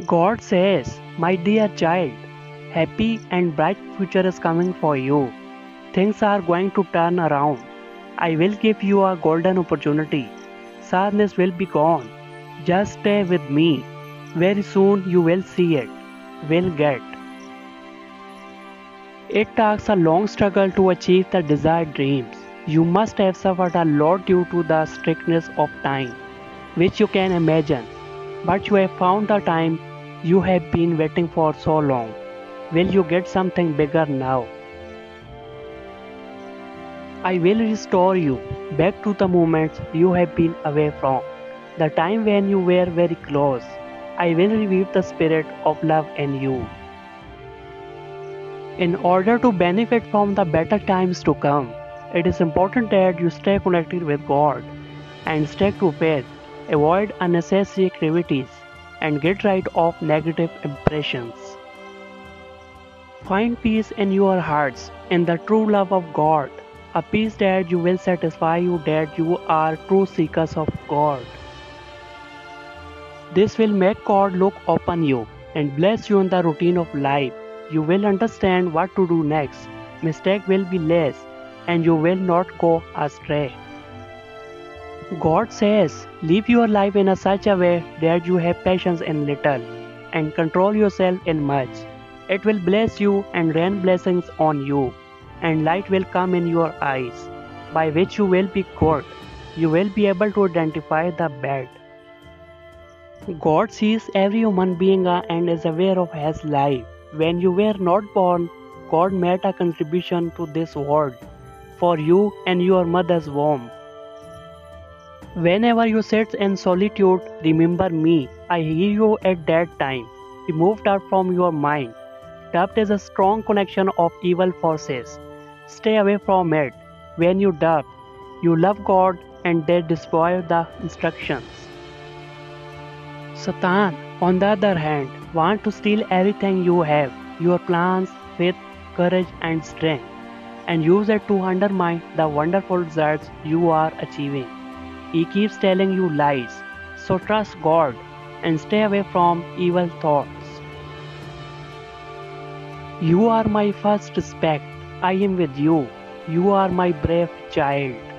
God says, My dear child, happy and bright future is coming for you. Things are going to turn around. I will give you a golden opportunity. Sadness will be gone. Just stay with me. Very soon you will see it. Will get. It takes a long struggle to achieve the desired dreams. You must have suffered a lot due to the strictness of time, which you can imagine. But you have found the time you have been waiting for so long. Will you get something bigger now? I will restore you back to the moments you have been away from, the time when you were very close. I will revive the spirit of love in you. In order to benefit from the better times to come, it is important that you stay connected with God and stick to faith, avoid unnecessary activities, and get rid of negative impressions. Find peace in your hearts in the true love of God, a peace that you will satisfy you that you are true seekers of God. This will make God look upon you and bless you in the routine of life. You will understand what to do next. Mistake will be less and you will not go astray. God says, live your life in a such a way that you have patience in little and control yourself in much. It will bless you and rain blessings on you, and light will come in your eyes, by which you will be good. You will be able to identify the bad. God sees every human being uh, and is aware of his life. When you were not born, God made a contribution to this world for you and your mother's womb. Whenever you sit in solitude, remember me. I hear you at that time. Remove doubt from your mind. Doubt is a strong connection of evil forces. Stay away from it. When you doubt, you love God and they destroy the instructions. Satan, on the other hand, want to steal everything you have, your plans, faith, courage and strength, and use it to undermine the wonderful results you are achieving. He keeps telling you lies, so trust God and stay away from evil thoughts. You are my first respect. I am with you. You are my brave child.